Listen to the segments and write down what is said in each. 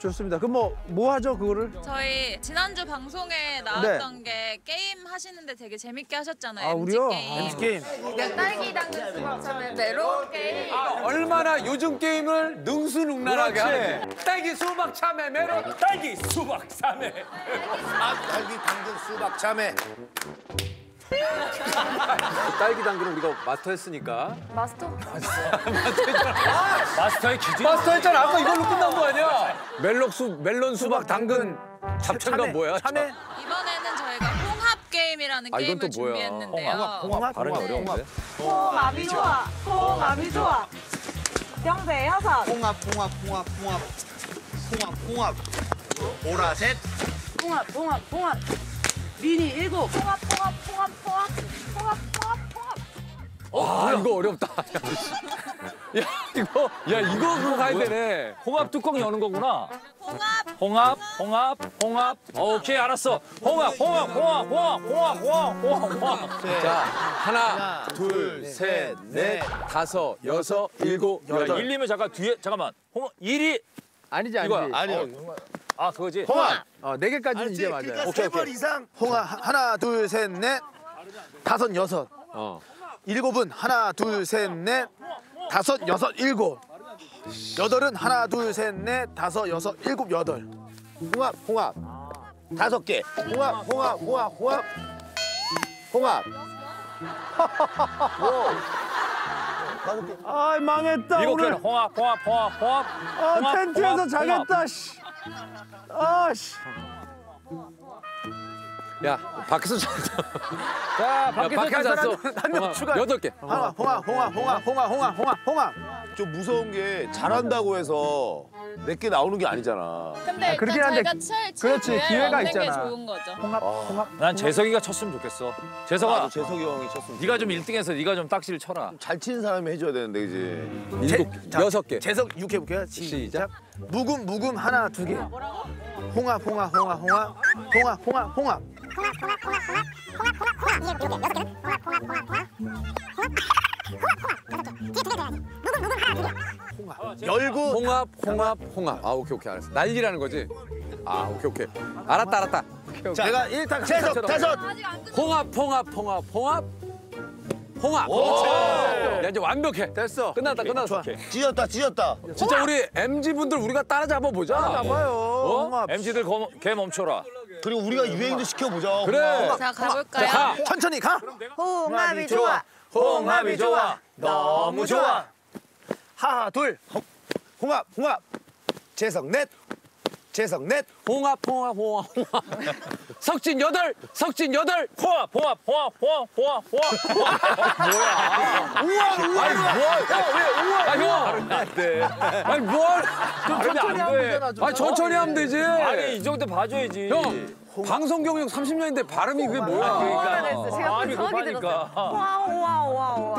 좋습니다. 그럼 뭐, 뭐 하죠, 그거를? 저희 지난주 방송에 나왔던 게 게임 하시는데 되게 재밌게 하셨잖아요. 아, MZ 우리요? 게임. MZ 게임. 네, 딸기 당근 수박 참외 메론 게임. 얼마나 요즘 게임을 능수능란하게 하는 딸기 수박 참외 메론 딸기 수박 참외 아, 딸기, 당근, 수박, 참외. 딸기 당근은 우리가 마스터했으니까 마스터. 마스터의 기준 마스터했잖아 아까 이걸로 끝난 거 아니야 멜론 수 멜론 수박 당근 잡채가 뭐야 참외? 이번에는 저희가 홍합 게임이라는 아, 이건 게임을 또 뭐야? 준비했는데요. 홍합? 발음이 어려운데 홍합이 좋아 홍합이 좋아 경세 여섯 홍합, 홍합, 홍합, 홍합. 홍합, 홍합. 보라색. 홍합 홍합 홍합 미니 일곱 홍합 홍합 홍합 홍합 홍합 홍합 홍합 어? 아, 이거 어렵다. 야, 이거, 야, 이거 그거 가야 되네. 홍합 뚜껑 여는 거구나. 홍합, 홍합, 홍합. 오케이, 알았어. 홍합, 홍합, 홍합, 홍합, 홍합, 홍합, 홍합, 홍합. 홍합. 자, 하나, 둘, 셋, 넷, 다섯, 여섯, 일곱, 야, 여덟. 1, 2면 잠깐 뒤에, 잠깐만. 홍, 일이 아니지 아니지. 아니. 어, 아, 그거지? 홍합. 어, 네 개까지는 이제 맞아요. 그러니까 세번 이상. 홍합 하나 둘 셋 넷. 다섯, 여섯. 어. 일곱은 하나, 둘, 셋, 넷. 다섯, 여섯, 일곱. 여덟은 하나, 둘, 셋, 넷. 다섯, 여섯, 일곱, 여덟. 홍합, 홍합. 다섯 개. 홍합, 홍합, 홍합, 홍합. 홍합. 아, 망했다, 일곱 오늘. 개는 홍합 홍합 홍합 홍합. 아, 홍합, 텐트에서 홍합, 자겠다, 씨. 아, 씨. 야 밖에서 잤어 자, 야 밖에서 밖에 잤어. 한명 추가. 여덟 개 홍합, 홍합, 홍합, 홍합, 홍합, 홍합, 홍합, 홍합. 좀 무서운 게 잘한다고 해서 내게 나오는 게 아니잖아. 근데 일단 그렇긴 한데 그렇지, 기회가 있잖아. 좋은 거죠. 홍합, 홍합. 난 재석이가 쳤으면 좋겠어. 재석아, 나도 재석이 형이 쳤으면 네가 좀 1등해서 네가 좀 딱지를 쳐라. 잘 치는 사람이 해줘야 되는데? 일곱 자, 여섯 개 재석 6 해볼게요. 시작. 묵음, 묵음 하나, 두 개. 홍합, 홍합, 홍합, 홍합. 홍합, 홍합, 홍합. 콩아 콩아 콩아 콩아 콩아 콩아 콩아 이렇게 여섯 개는 콩아 콩아 콩아 콩아 콩아 콩아 다섯 개 뒤에 두개 들어야지 묵은 묵은 하나 둘이야 열고 홍합 홍합 홍합. 아 오케이 오케이. 알았어. 난리라는 거지? 아 오케이 오케이. 알았다 알았다. 자, 내가 일단 채석 채석 홍합 홍합 홍합 홍합. 홍합. 네. 야 이제 완벽해. 됐어. 끝났다 끝났어. 찢었다 찢었다. 진짜 우리 MZ 분들 우리가 따라잡아 보자. 따라잡아요. 어? MZ들 개 멈춰라. 그리고 우리가 유행도 시켜보자. 그래 자, 가볼까요? 가 천천히 가. 홍합이 좋아 홍합이 좋아. 너무 좋아. 하나, 둘. 홍합, 홍합. 재석 넷. 재석 넷. 홍합 홍합 홍합 홍합 석진 여덟 석진 여덟 홍합 홍합 홍합 홍합 홍합 홍합. 아니 뭐야 형 안 돼. 아니 뭘 천천히 하면 되잖아. 좀. 아니 천천히 하면 되지 아니 이 정도 봐줘야지. 형 방송 경력 30년인데 발음이 그게 뭐야 그러니까. 제가 마음이 구석이 급하니까. 우와 우 와 우 와 우와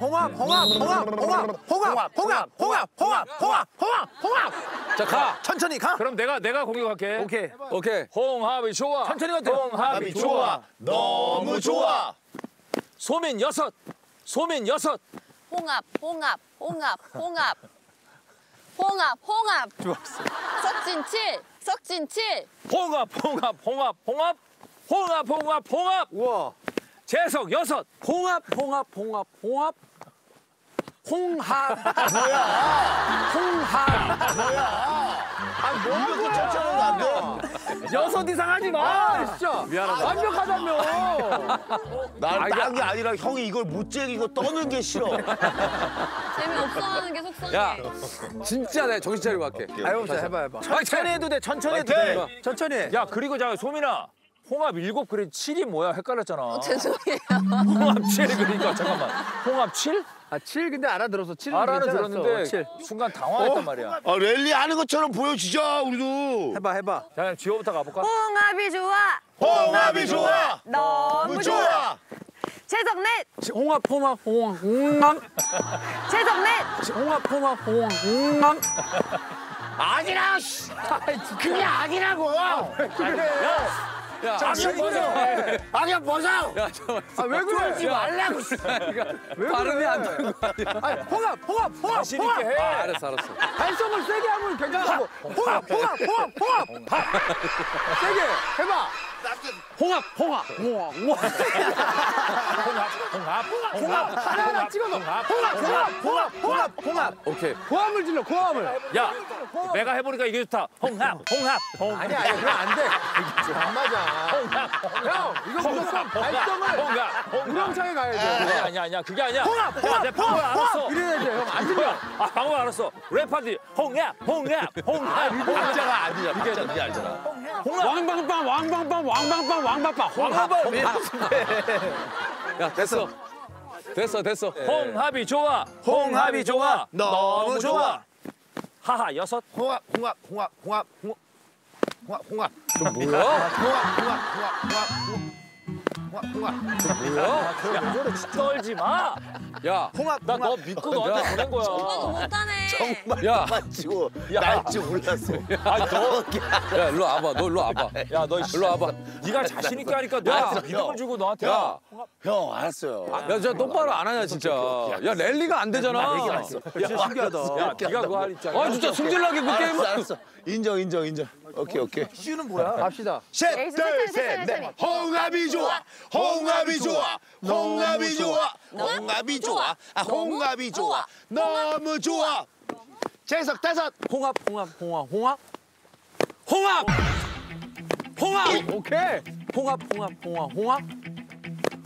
홍합, 홍합, 홍합, 홍합, 홍합, 홍합, 홍합, 홍합, 홍합, 홍합, 홍합. 자 가 천천히 가. 그럼 내가 내가 공격할게. 오케이. 오케이 홍합이 좋아. 천천히 가도 돼. 홍합이 좋아. 너무 좋아. 소민 여섯. 소민 여섯. 홍합, 홍합, 홍합, 홍합. 홍합, 홍합. 좋았어. 석진 칠, 석진 칠. 홍합 홍합 홍합 홍합 홍합 홍합 홍합. 우와. 재석 여섯. 홍합 홍합 홍합 홍합 홍합 뭐야 홍합 이렇게 천천히 하면 안 돼. 여섯 이상 하지 마. 진짜. 미안하다 완벽하다며. 나는 딴게 아니라 형이 이걸 못 재기고 떠는 게 싫어. 재미없어 하는 게 속상해. 야 진짜 내가 정신 차리고 갈게 아유, 자, 해봐, 해봐. 천천히 해도 돼. 천천히 해도! 돼. 천천히 해. 야 그리고 자 소민아. 홍합 일곱 그래 칠이 뭐야 헷갈렸잖아. 죄송해요. 홍합 칠 그러니까 잠깐만. 홍합 칠? 아, 7 근데 알아들어서 7은 알아는 들었는데 칠. 순간 당황했단 말이야. 아, 랠리 하는 것처럼 보여주자, 우리도. 해봐, 해봐. 자 그럼 지호부터 가볼까? 홍합이 좋아 홍합이 좋아. 너무 좋아 좋아. 재석 넷 홍합 홍합 홍합 홍합 재석 넷 홍합 홍합 홍합 홍합 아니라, 씨. 그게 아니라고. 야, 악역 벗어. 악역 벗어. 야, 저, 아왜 그러지 말라고. 발음이 안 되는 거 아니야? 홍합 홍합 홍합 자신 있게 해. 아, 알았어, 알았어. 발성을 세게 하면 괜찮다고 홍합 홍합 홍합 홍합 세게 해봐 홍합, 홍합, 홍합, 홍합. 홍합. 하나하나 찍어서. 홍합. 홍합 홍합. 홍합 홍합. 오케이. 고함을 질러 고함을. 야, 내가 해보니까 이게 좋다. 홍합, 홍합, 홍합. 아니 아니 그럼 안 돼 안 맞아. 형 이거 무조건 발성을 홍합, 홍합. 우렁차게 가야 돼. 아니야, 아니야, 아니야. 그게 아니야. 홍합 야, 홍합 내 방법 홍합 알았어. 홍합. 이래야 돼 형 안 들려. 아, 방법 알았어. 랩하지. 홍합, 홍합, 홍합. 박자가 아니야. 박자 니 알잖아. 왕방빵, 왕방빵, 왕방빵, 왕방빵. 홍합. 야, 됐어. 됐어, 됐어. 홍합이 좋아. 홍합이 좋아 너무 좋아 하하 여섯. 홍합, 홍합, 홍합, 홍합, 홍합, 홍합, 홍합, 좀 뭐야? 홍합, 홍합, 홍합, 홍합. 뭐야? 떨지 마. 야, 홍합 나 너 믿고 너한테 보낸 거야. 오빠도 못하네. 정말 야. 맞지고 날줄 몰랐어. 아니 너, 야, 일로 와봐. 너 일로 와봐. 야 너 일로 와봐. 네가 자신 있게 하니까 너한테 믿음을 주고 너한테. 야, 형 알았어요. 야, 저 똑바로 안 하냐, 진짜. 야, 랠리가 안 되잖아. 진짜 신기하다 야, 네가 그거 할 입장이야. 아, 진짜 승질나게 그 게임을. 알았어. 인정, 인정, 인정. 오케이, 오케이. 슈는 뭐야 갑시다 셋, 둘, 셋, 넷. 홍합이 좋아, 홍합이 좋아, 홍합이 좋아, 홍합이 좋아, 아, 홍합이 좋아, 너무 좋아. 재석 다섯. 홍합, 홍합, 홍합, 홍합. 홍합! 홍합! 오케이 홍합, 홍합, 홍합, 홍합.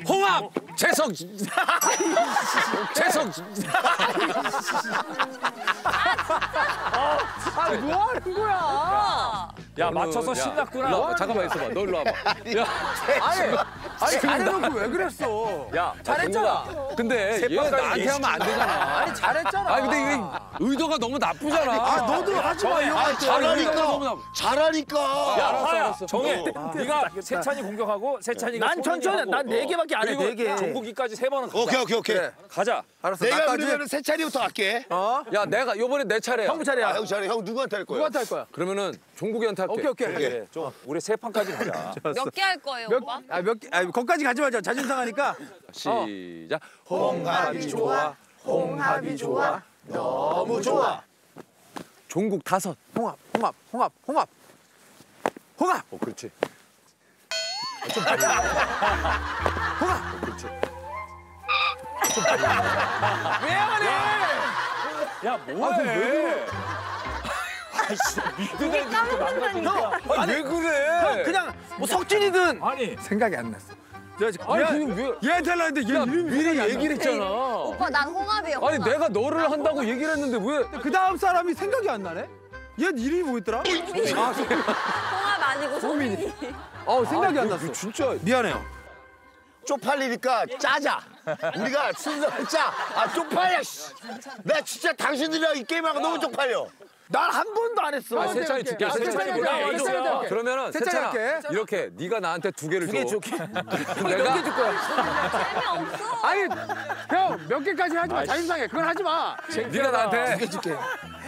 홍합! 재석! 재석! 아 뭐 하는 거야 야 맞춰서 야, 신났구나. 일로 와봐. 잠깐만 있어봐. 너 일로 와봐. 야, 아니 아니 잘해놓고 왜 그랬어 야 잘했잖아 근데 얘 나한테 하면 안 되잖아. 아니 잘했잖아 아니 근데 의도가 너무 나쁘잖아. 아 너도 하지 마 이거 아니, 잘하니까 너무 나쁘. 잘하니까. 야, 알았어, 하야. 정해. 네가 세찬이 공격하고 세찬이가 난 천천히. 난 네 개밖에 안 해 네 개. 종국이까지 세 번은 가자. 오케이, 오케이, 오케이. 가자. 알았어 내가 나까지 그러면 세 차례부터 할게. 어 야 내가 요번에 내 차례야. 형 차례야 아, 형 차례. 형 누구한테 할 거야? 누구한테 할 거야 그러면은 종국이한테 할게. 오케이 오케이 그래, 좀 우리 세 판까지 가자. 몇 개 할 거예요, 오빠? 몇아몇 아, 거기까지 가지 말자 자존심 상하니까 시작. 홍합이 좋아, 홍합이 좋아, 너무 좋아. 종국 다섯. 홍합 홍합 홍합 홍합 홍합 어 그렇지. 야 뭐해? 이게 까먹는다니까. 아니 왜 그래? 그냥 뭐 석진이든 아니 생각이 안 났어 저, 아니 왜? 얘한테 하려는데 얘야 이름이 미리 얘기를 했잖아. 오빠 난 홍합이에요. 아니 홍합. 내가 너를 한다고 얘기를 했는데 왜? 나. 그 다음 사람이 생각이 안 나네 얘 이름이 뭐였더라 홍합 아니고 소민이. 어 생각이 안그 났어 진짜 미안해요 쪽팔리니까 짜자. 우리가 순서를 짜. 아, 쪽팔려. 씨. 나 진짜 당신들이랑 이 게임하고 너무 쪽팔려. 난 한 번도 안 했어 아, 세찬이 줄게. 아, 세찬이 세찬이 줄게. 할게. 그러면은 세찬이 세찬아 할게. 이렇게 네가 나한테 두 개를 줘. 두개 줄게 내가 몇개 줄 거야 재미없어. 아니 형 몇 개까지 하지 마 자존심 상해 그건 하지 마 네가 나한테 두 개 줄게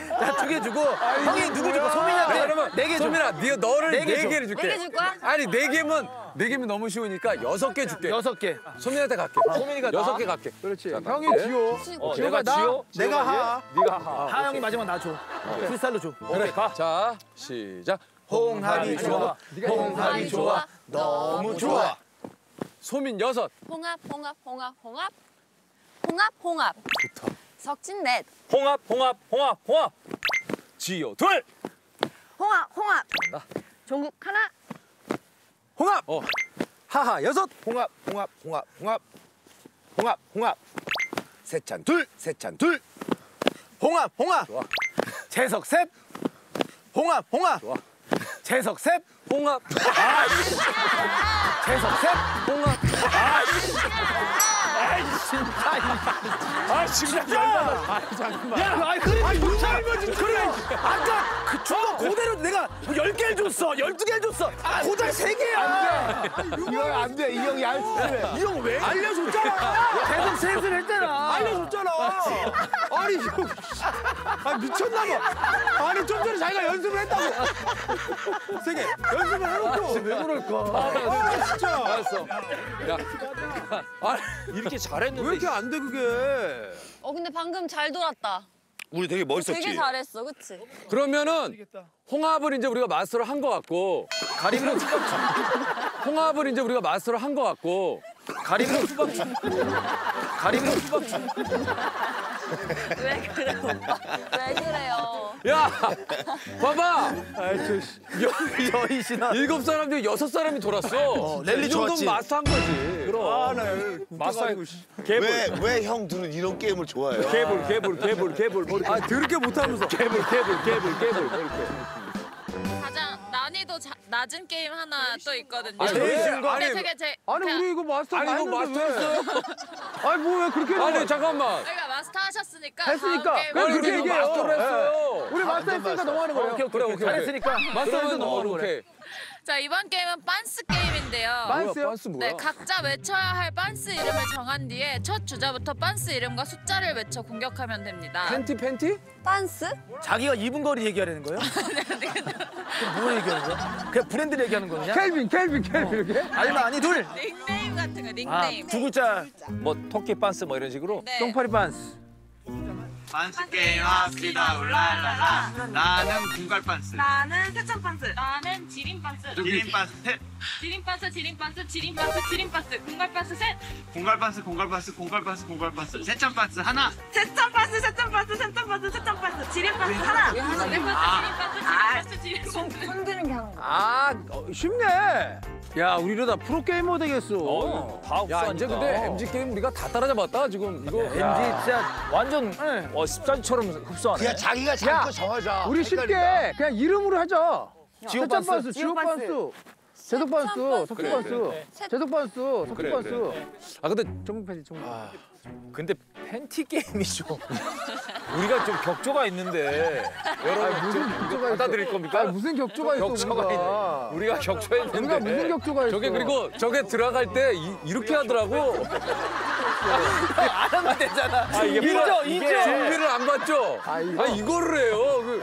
나두개 주고 형이 누구 주고 소민이한테 그러면 네개 줘. 소민아, 네가 너를 네개 네 줘. 개를 줄게. 네개줄 거야? 아니 네 개면 네 개면 너무 쉬우니까 여섯 개 줄게. 여섯 개 소민이한테 갈게. 소민이가 여섯 개 갈게. 그렇지 자, 형이. 지호 어, 지호가 나 지호, 내가 하 얘, 네가 하. 하 형이 마지막 나줘 프리스타일로 줘 오케이 가. 자 시작. 홍합이 좋아 홍합이 좋아. 너무 좋아. 소민 여섯. 홍합 홍합 홍합 홍합. 홍합 홍합. 좋다. 석진 넷. 홍합, 홍합, 홍합, 홍합. 지효 둘. 홍합 홍합. 종국 하나. 홍합 어. 하하 여섯 홍합, 홍합, 홍합, 홍합. 홍합, 홍합. 세찬 둘, 세찬 둘. 홍합 홍합 재석 셋 홍합 홍합 좋아. 재석 셋 홍합. 재석 셋 홍합. 아 진짜 열받아. 야, 아이 그래, 아이 못 살면 그래. 아까 그 중국 고대로 내가 열 개를 줬어, 열두 개를 줬어. 고작 세 개야. 이안 돼. 이 형이 안 돼. 이형 왜? 알려줬잖아. 계속 셋을 했잖아. 알려줬잖아. 아니, 형, 아 미쳤나 봐. 아니 좀 전에 자기가 연습을 했다고. 세게 연습을 해놓고 왜 그럴까? 아, 진짜. 알았어. 야, 아, 이렇게 잘했는데. 왜 이렇게 안 돼 그게? 어 근데 방금 잘 돌았다. 우리 되게 멋있었지. 되게 잘했어, 그치? 그러면은 홍합을 이제 우리가 마스터를 한 것 같고 가리비는 수박 홍합을 이제 우리가 마스터를 한 것 같고 가리비는 수박 가리비는 수박 왜 그래, 오빠? 왜 그래요? 야 봐봐 여, 여이신아. 일곱 사람 중에 여섯 사람이 돌았어 랠리 이 정도면 좋았지. 마스터한 거지 마스터 개불 왜왜 형 들은 이런 게임을 좋아해요? 개불 개불 개불 개불 뭐 이렇게 아 더럽게 못하면서. 개불 개불 개불 개불 뭐 이렇게 낮은 게임 하나 또 있거든요. 아니, 왜? 근데 아니, 되게 제 아니 그냥- 우리 이거 마스터 아니 다 이거? 마스터했어요 아니 뭐 왜 그렇게 아니? 잠깐만 그러니까 마스터 하셨으니까 했으니까. 다음 게임 그럼 그렇게 얘기해요. 마스터를 했어요 우리 마스터 했으니까 넘어가는 거예요. 오케이 그래 오케이 잘했으니까. 마스터는 그래서 어 넘어가는 오케이 자 이번 게임은 빤스 게임인데요. 빤스요? 빤스 뭐야 네, 각자 외쳐야 할 빤스 이름을 정한 뒤에 첫 주자부터 빤스 이름과 숫자를 외쳐 공격하면 됩니다. 팬티 팬티 빤스? 자기가 입은 거를 얘기하려는 거예요? 뭐 얘기하는 거야? 그냥 브랜드 얘기하는 거냐? Calvin Calvin Calvin 이렇게? 아니면 아니 둘. 닉네임 같은 거 닉네임. 아, 두 글자. 뭐 토끼 빤스 뭐 이런 식으로. 네. 똥파리 빤스. 빤스 게임 합시다 울랄랄라 나는 공갈 빤스 나는 세찬 빤스. 나는 지린 빤스. 지린 빤스 셋 지린 빤스, 지린 빤스, 지린 빤스, 지린 빤스. 공갈 빤스 셋. 공갈 빤스 공갈 빤스 공갈 빤스 공갈 빤스 세찬 빤스 하나 세찬 빤스, 세찬 빤스, 세찬 빤스, 세찬 빤스. 지린 빤스 하나. 지린 빤스, 지린 빤스, 지린 빤스, 지린 빤스. 흔드는 게 하는 거. 아 어, 쉽네. 야 우리 이러다 프로 게이머 되겠어. 어, 다 야 이제 근데 MZ 게임 우리가 다 따라잡았다 지금 이거 MZ 진짜 완전 어 습관처럼 흡수하네. 그냥 자기가 자기 거 정하자. 우리 쉽게 그냥 이름으로 하자. 지효 세찬 빤스. 빤스, 지효 빤스, 재석 빤스, 석기 그래, 빤스, 그래. 재석 빤스, 석기 그래, 빤스. 그래. 아 근데 종국 팬티 종국. 근데 팬티 게임이죠. 우리가 좀 격조가 있는데 여러분 무슨 좀 격조가? 받아들일 겁니까? 아 무슨 격조가 있어 격조가 우리가. 있네. 우리가 격조했는데. 우리가 무슨 격조가 있어? 저게 그리고 저게 들어갈 때 이, 렇게 하더라고 안 하면 되잖아. 아, 이게 인정? 인정. 준비를 안 받죠 아, 아 이거? 이거를 해요 그,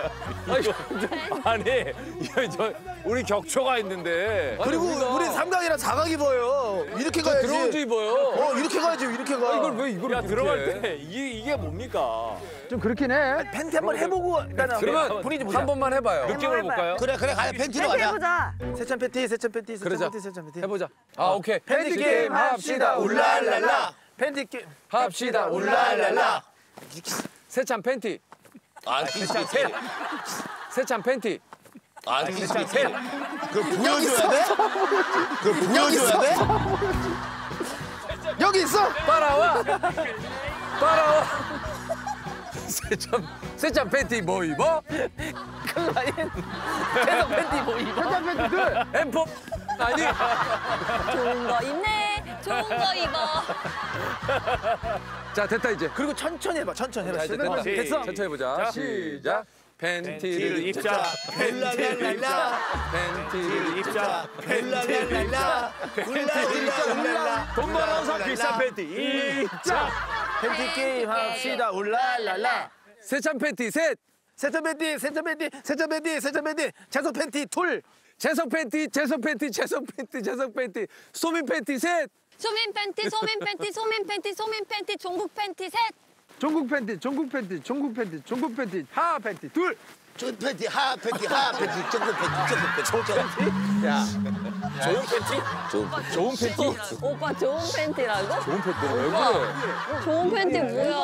아니, 좀- 아니 이거 저 우리 격조가 있는데. 아니, 그리고 우리가 우리 삼각이랑 사각이 보여. 이렇게 가야지. 들어온 줄 입어요 어, 이렇게 가야지. 이렇게 가. 아, 이걸 왜 이걸 야 이렇게 들어갈 해? 때 이게 이게 뭡니까? 좀 그렇긴 해. 팬티 한번 해보고 일단은 그러면 분위기 보자. 한 번만 해봐요 느낌을 볼까요? 그래 그래 가자 팬티로 가자. 해보자. 세찬 팬티, 세찬 팬티, 세찬. 팬티, 세찬 팬티. 해보자 아 오케이 팬티 게임 합시다. 울랄랄라. 팬티 게임 합시다 울랄랄라. 세찬 팬티 아 진짜 셋. 세찬 팬티 아 진짜 셋. 그 보여줘야 돼? 그 보여줘야 돼? 여기 있어. 따라와 따라와 세찬 세찬 팬티 뭐 입어 Klein. 계속 팬티 뭐 입어. 세찬 팬티 둘. 엠포 아니 좋은 거 입네. 좋은 거 입어. 자 됐다 이제 그리고 천천히 해봐. 천천히 해봐. 자, 됐다. 됐다. 됐어. 천천히 해보자 시작 팬티를 입자 팬티를 팬티를 입자. 룰랄랄라. 룰랄랄라. 돈 벌어서 비싼 팬티 입자. 팬티 게임 합시다. 울랄랄라. 세찬 팬티 셋 세찬 팬티, 세찬 팬티, 세찬 팬티, 세찬 팬티, 재석 팬티 둘. 재석 팬티 재석 팬티 재석 팬티 재석 팬티 소민 팬티 셋 소민 팬티, 소민 팬티, 소민 팬티, 소민 팬티, 종국 팬티 셋. 종국 팬티, 종국 팬티, 종국 팬티, 종국 팬티, 하 팬티 둘. 쫀 팬티 하 팬티 하 팬티 쪼그 팬티 쪼그 팬티 쪼그 팬티. 야 좋은 팬티? 좋은 팬티? 오빠 좋은 팬티라고? 좋은 팬티 왜 그래 좋은 팬티 뭐야?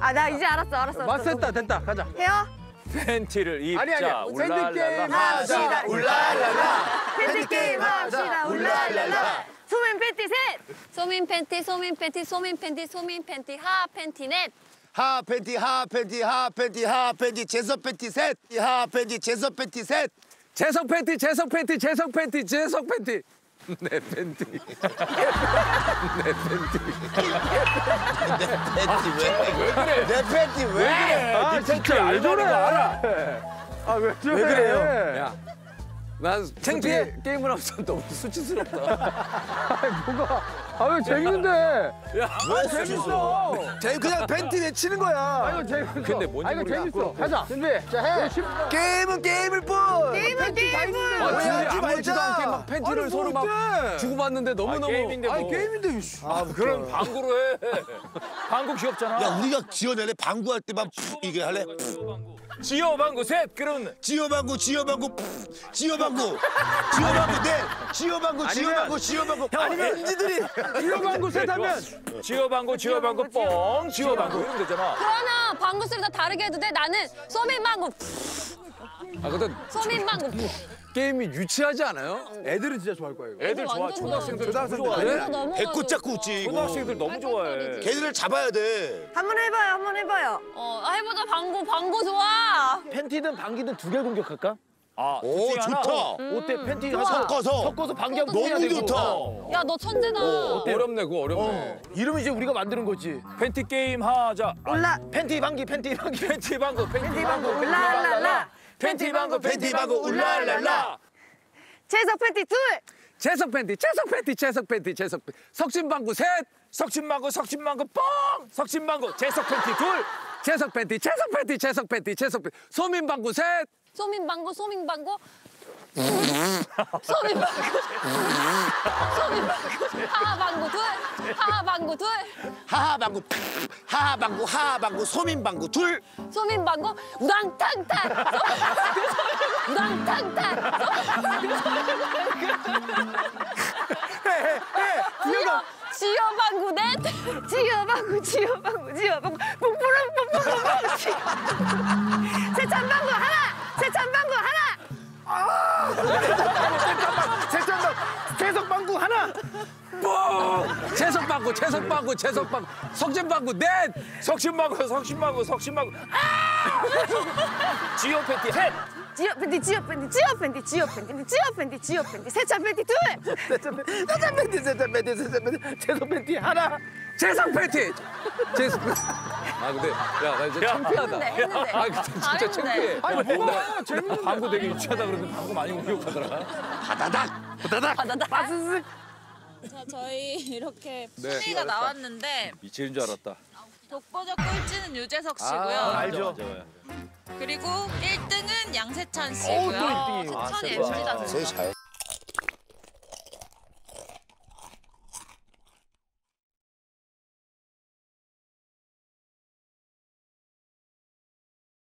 아, 나 이제 알았어, 알았어. 했다 됐다 가자. 해요? 팬티를 입자. 아니, 게임 울랄랄라. 합시다. 울랄랄라. 팬티 게임 합시다. 울랄랄라. 소민 팬티 셋. 소민 팬티, 소민 팬티, 소민 팬티, 소민 팬티, 하 팬티 넷. 하 팬티 하 팬티 하 팬티 하 팬티 재석 팬티 셋. 하 팬티 재석 팬티 셋. 재석 팬티 재석 팬티 재석 팬티 재석 팬티 내 팬티 내 팬티 팬티 왜? 그래? 내 팬티 왜 그래? 아, 네 팬티 진짜 왜 알바는 거 저래? 알아. 아, 왜 저래? 왜 그래요? 야 난 창피해 게임을 하면서 너무 수치스럽다. 아니 뭐가 아유 재밌는데 왜 재밌어? 쟤 그냥 팬티 내치는 거야. 아이고 재밌어 근데 뭔지 아 이거 모르겠어. 재밌어 가자 준비 자 해 게임은 게임일 뿐. 게임은 게임은. 아, 왜 아무렇지도 말자. 않게 막 팬티를 아니, 서로 뭐막 어때? 주고받는데 너무 너무 게임인데 아니 뭐. 게임인데 이씨. 아, 그럼 방구로 해. 방구 귀엽잖아. 야 우리가 지어낼래 방구할 때만 푹 이게 할래? 지어 방구 셋. 그럼 지어방구 지어방구 지어방구 지어방구 넷 지어방구 지어방구 지어방구 아니면 엔지들이 이어방구 셋 하면 지어 방구 지어 방구 뻥 지어 방구 이러면 되잖아. 그러나 방구 소리 다 다르게 해도 돼. 나는 소민방구, 아 근데 소민방구. 게임이 유치하지 않아요? 애들은 진짜 좋아할 거예요. 애들 좋아. 완전 초등학생들 초등학생들 너무 좋아해. 배꼽 잡고 웃지 초등학생들 너무 좋아해. 걔들을 잡아야 돼 한 번 해봐요, 한 번 해봐요. 어, 아, 해보자 방구, 방구 좋아. 팬티든 방귀든 두 개 공격할까? 아, 오? 좋다 어때 팬티 좋아. 섞어서 섞어서 방귀하고 너무. 좋다. 야, 너 천재다. 어렵네 그거 어렵네. 이러면 이제 우리가 만드는 거지. 팬티 게임 하자. 아, 올라, 팬티 방귀 팬티 방귀. 팬티 방구 팬티 방구 울랄랄라. 팬티 방구 팬티 방구 울랄랄라. 재석 팬티 둘. 재석 팬티, 재석 팬티, 재석 팬티, 재석 팬티. 석진 방구 셋, 석진 방구 석진 방구 뻥. 석진 방구 재석 팬티 둘. 재석 팬티, 재석 팬티, 재석 팬티, 재석 팬티. 소민 방구 셋, 소민 방구, 소민 방구. 소민방구. 소민방구. 하하방구 둘. 하하방구 둘. 하하방구 하하방구 하하방구 소민방구 둘 소민방구. 우당탕탕. 우당탕탕. 지어, 지어방구 넷. 지어방구, 지어방구, 지어방구. 뽕뿌름, 뽕뿌름, 세찬방구 하나. 세찬방구 하나. 세찬방 세석 방구 하나. 재석방구, 재석방구, 재석방구. 석진 방구 넷, 석진방구 석진방구 석진방구. 아! 지효 팬티 셋. 지효 팬티, 지효 팬티, 지효 팬티, 지효 팬티, 지효 팬티, 지효 팬티. 세찬 팬티 둘. 세찬 팬티 세찬 팬티 세찬 팬티 세찬 팬티 재석 팬티 하나. 재석 팬티. 재석 팬티. 아 근데 야나 이제 창피하다. 했는데. 아 근데 진짜 다 창피해. 아니 뭐가 재밌는데 방구 되게 유치하다 그러는데 방구 많이 공격하더라. 바다닥. 자, 저희 이렇게 네. 순위가 나왔는데 미치는 줄 알았다. 독보적 꼴찌는 유재석 씨고요. 아, 알죠. 그리고 1등은 양세찬 어우, 또 씨고요. 일등이에요. 세찬이 MC다. 잘